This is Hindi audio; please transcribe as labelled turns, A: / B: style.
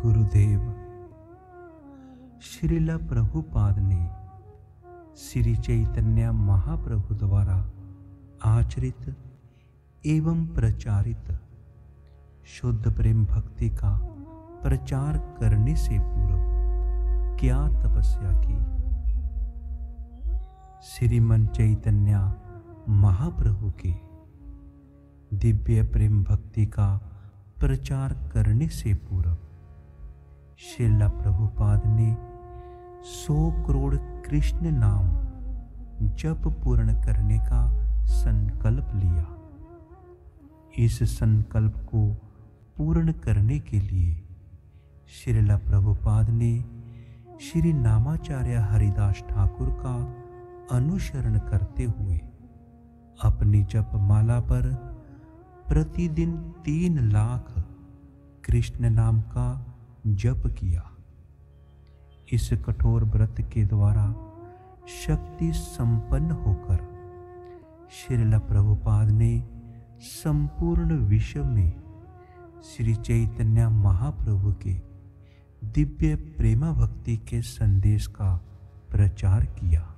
A: गुरुदेव श्रीला प्रभुपाद ने श्री चैतन्य महाप्रभु द्वारा आचरित एवं प्रचारित। शुद्ध प्रेम भक्ति का प्रचार करने से पूर्व क्या तपस्या की? श्रीमन चैतन्य महाप्रभु के दिव्य प्रेम भक्ति का प्रचार करने से पूर्व शिला प्रभुपाद ने सौ करोड़ कृष्ण नाम जप पूर्ण करने का संकल्प लिया। इस संकल्प को पूर्ण करने के लिए श्रीला प्रभुपाद ने श्री नामाचार्य हरिदास ठाकुर का अनुसरण करते हुए अपनी जप माला पर प्रतिदिन तीन लाख कृष्ण नाम का जप किया। इस कठोर व्रत के द्वारा शक्ति संपन्न होकर श्रीला प्रभुपाद ने संपूर्ण विश्व में श्री चैतन्य महाप्रभु के दिव्य प्रेमा भक्ति के संदेश का प्रचार किया।